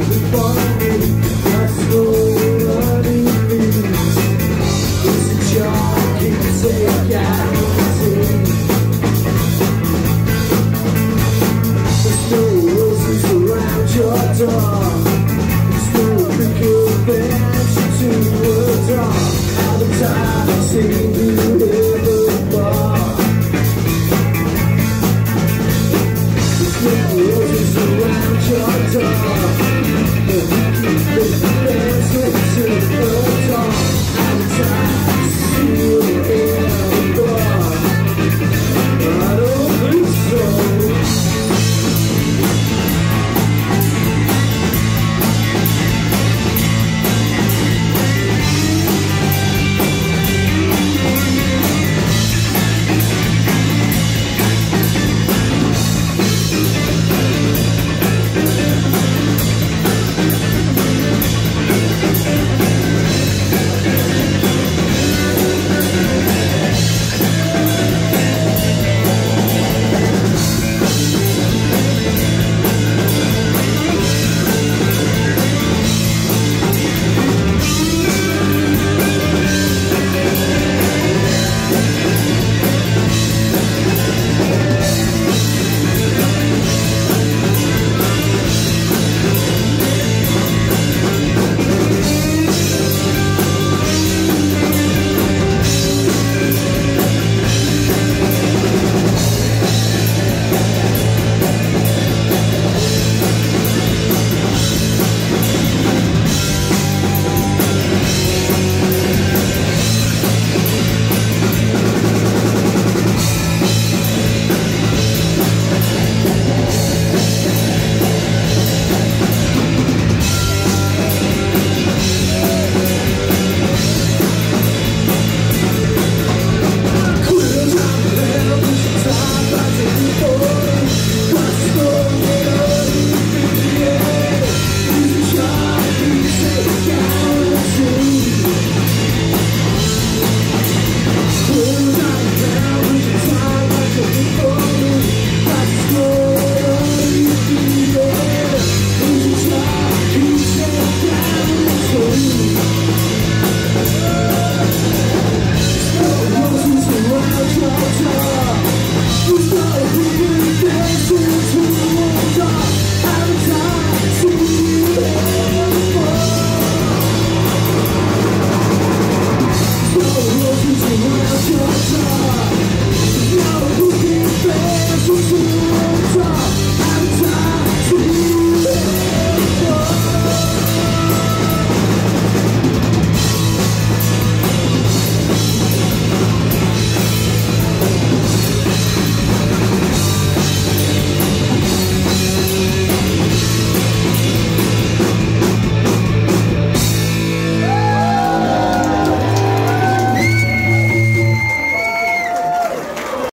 Absolutely. Oh. Into a shelter No